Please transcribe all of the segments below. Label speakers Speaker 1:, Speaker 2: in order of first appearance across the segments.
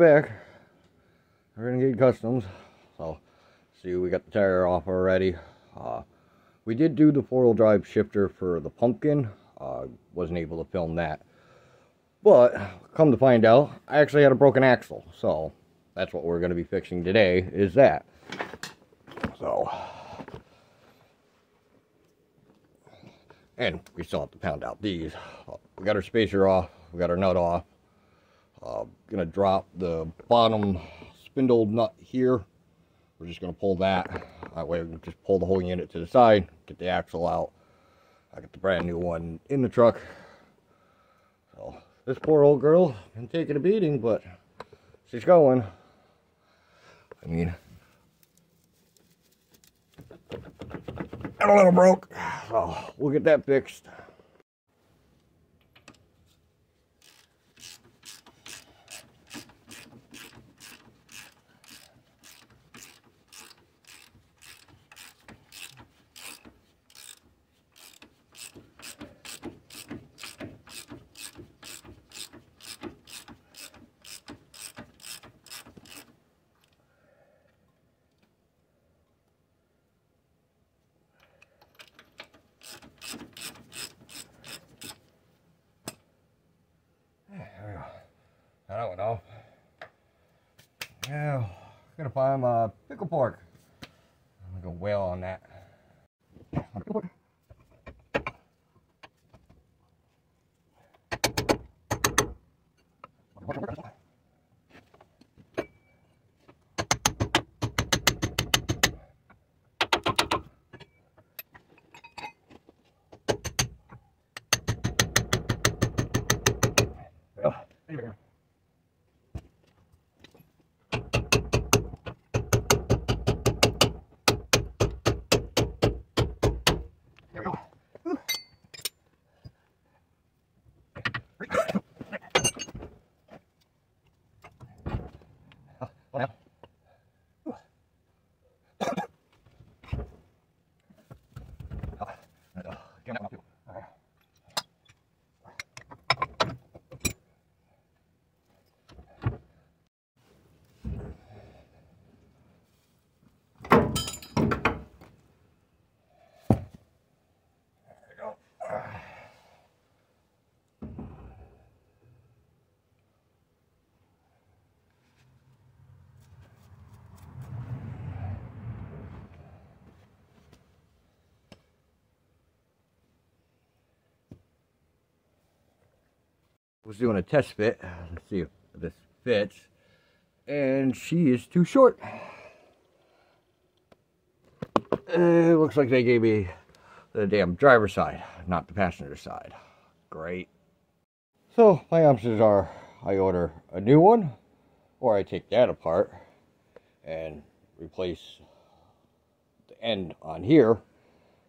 Speaker 1: Alright, gonna get Customs. So, see, we got the tire off already. Uh, we did do the four-wheel drive shifter for the pumpkin. Uh, wasn't able to film that. But, come to find out, I actually had a broken axle. So, that's what we're going to be fixing today, is that. So, and we still have to pound out these. We got our spacer off, we got our nut off. Uh, gonna drop the bottom spindle nut here. We're just gonna pull that. That way we can just pull the whole unit to the side, get the axle out. I got the brand new one in the truck. So this poor old girl been taking a beating, but she's going. I mean, got a little broke. So we'll get that fixed. That off. Now, gonna find my pickle fork. I'm gonna go whale on that. Was doing a test fit. Let's see if this fits. And she is too short. It looks like they gave me the damn driver's side, not the passenger side. Great. So my options are I order a new one or I take that apart and replace the end on here.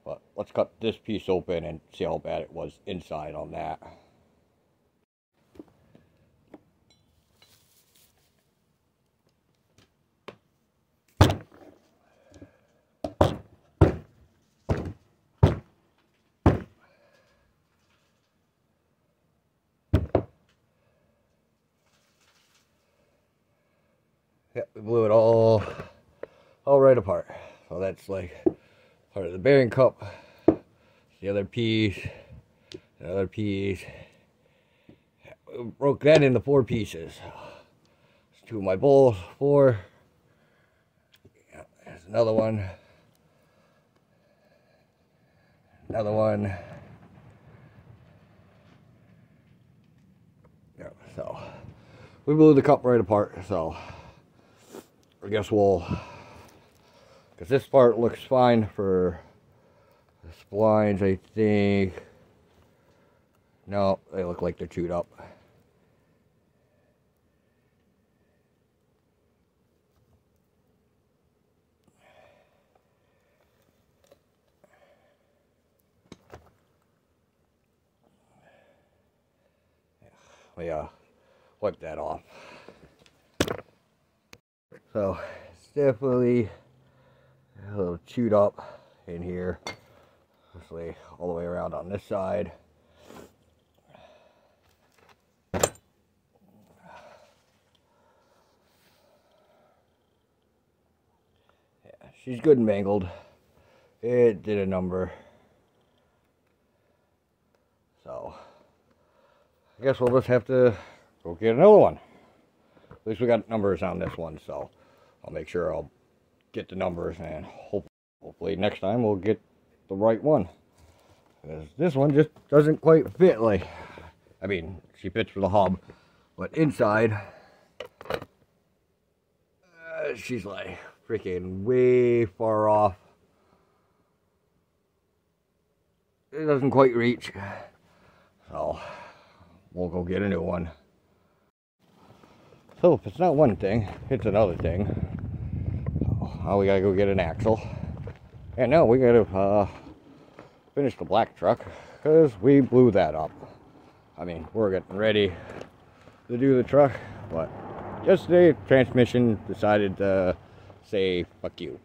Speaker 1: But let's cut this piece open and see how bad it was inside on that. Yeah, we blew it all, all right apart. So that's like part of the bearing cup. The other piece, the other piece. We broke that into four pieces. It's two of my bowls, four. Yeah, there's another one. Another one. Yeah, so we blew the cup right apart, so I guess we'll, because this part looks fine for the splines, I think. No, they look like they're chewed up. Yeah, uh, wipe that off. So it's definitely a little chewed up in here, especially all the way around on this side. Yeah, she's good and mangled. It did a number. So, I guess we'll just have to go get another one. At least we got numbers on this one, so. I'll make sure I'll get the numbers and hope, hopefully next time we'll get the right one. Because this one just doesn't quite fit like, I mean, she fits for the hub, but inside, uh, she's like freaking way far off. It doesn't quite reach. So, we'll go get a new one. So, if it's not one thing, it's another thing. Now we gotta go get an axle. And now we gotta uh, finish the black truck because we blew that up. I mean, we're getting ready to do the truck, but yesterday transmission decided to say fuck you.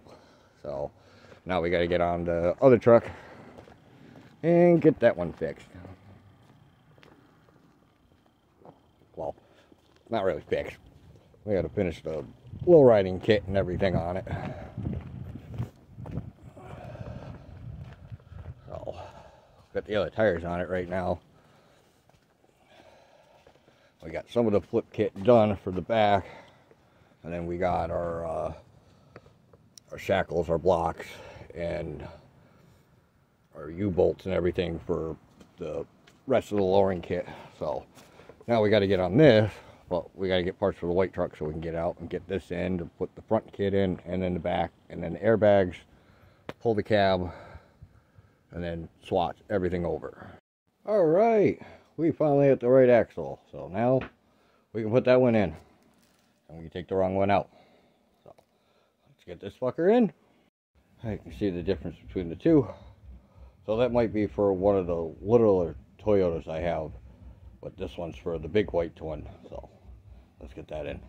Speaker 1: So now we gotta get on the other truck and get that one fixed. Well, not really fixed. We gotta finish the low riding kit and everything on it. So, got the other tires on it right now. We got some of the flip kit done for the back, and then we got our uh, our shackles, our blocks, and our U-bolts and everything for the rest of the lowering kit. So now we got to get on this, but we got to get parts for the white truck so we can get out and get this in to put the front kit in, and then the back, and then the airbags, pull the cab, and then swatch everything over. All right, we finally hit the right axle. So now we can put that one in. And we can take the wrong one out. So let's get this fucker in. I can see the difference between the two. So that might be for one of the littler Toyotas I have. But this one's for the big white one. So let's get that in.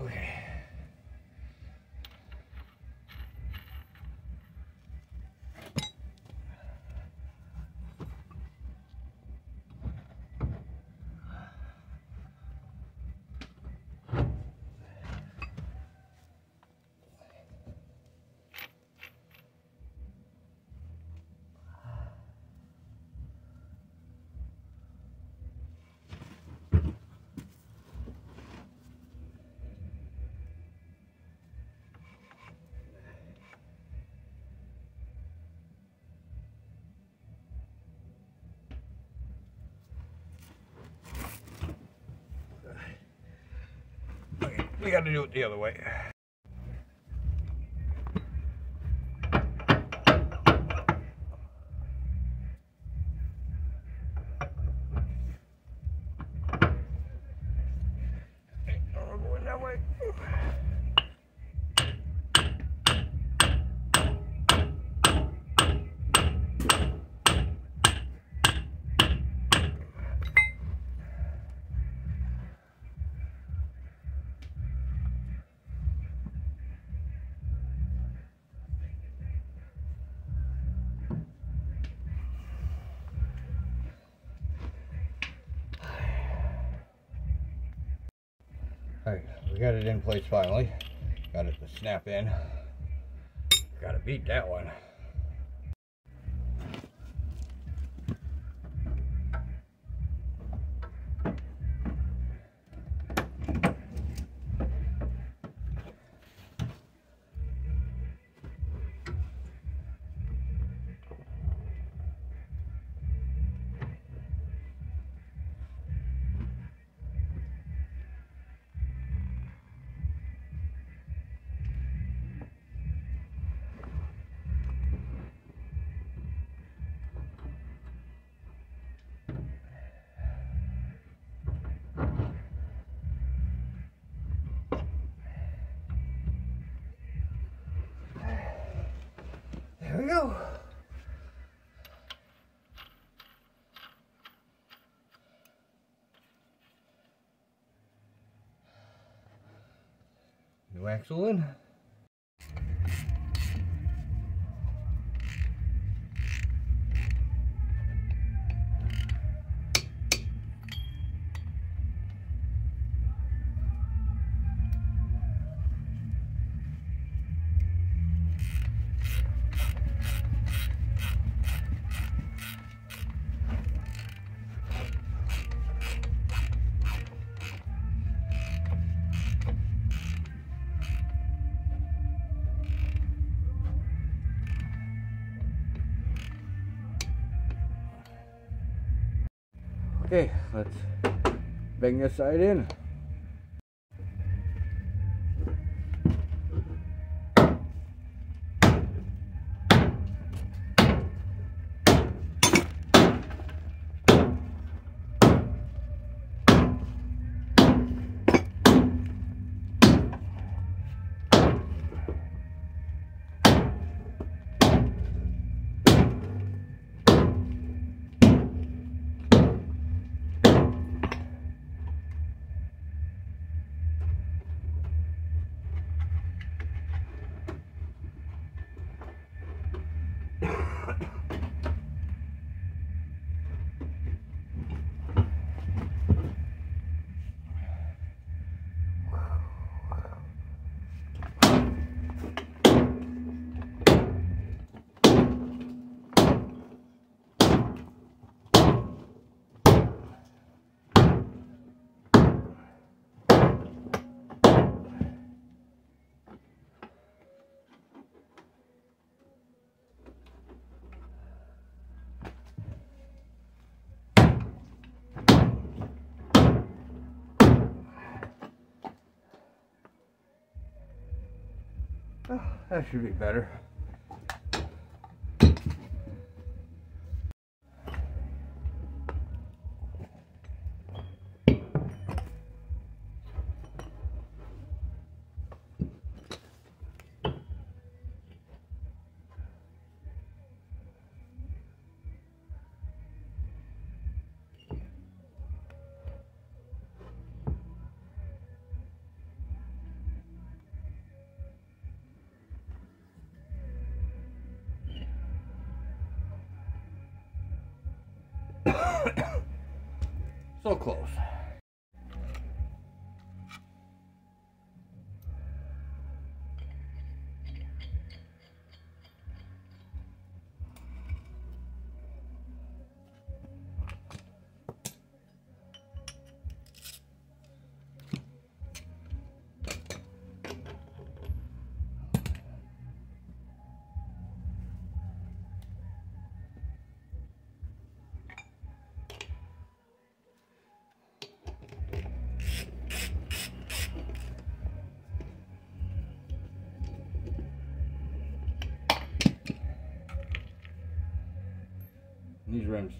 Speaker 1: Okay. We got to do it the other way. Alright, we got it in place finally. Got it to snap in. Gotta beat that one. Go. New axle in. Okay, let's bang this side in. That should be better. So close.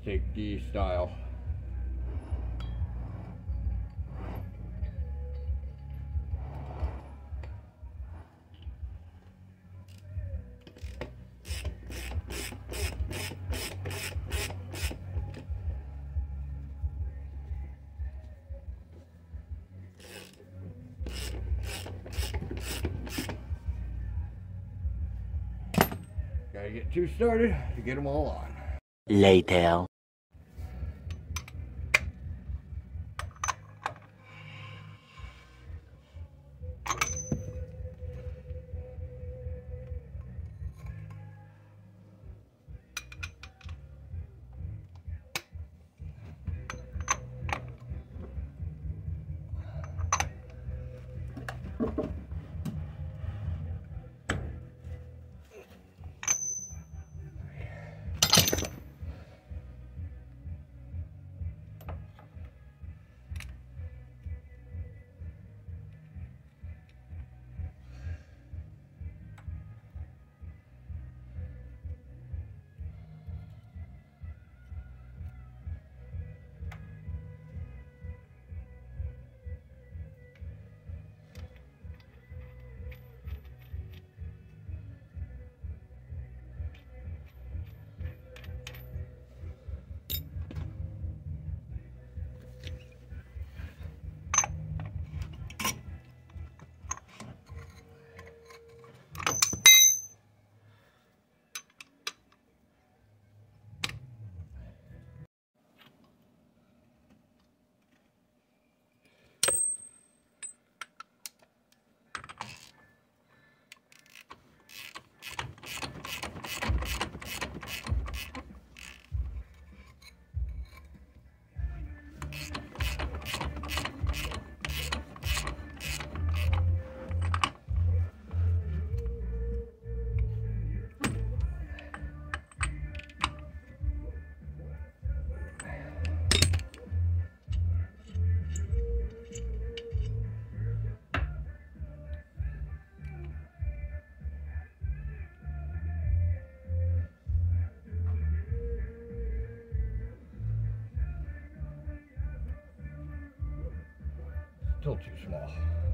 Speaker 1: Take D style. Gotta get two started to get them all on.
Speaker 2: Later.
Speaker 1: Still too small. We'll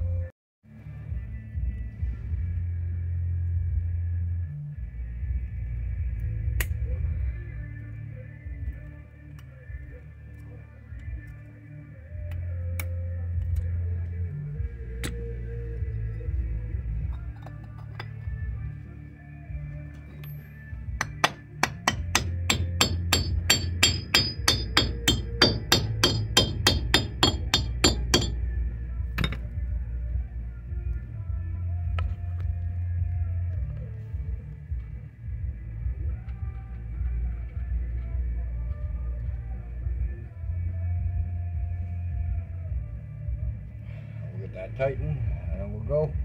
Speaker 1: tightened and we'll go.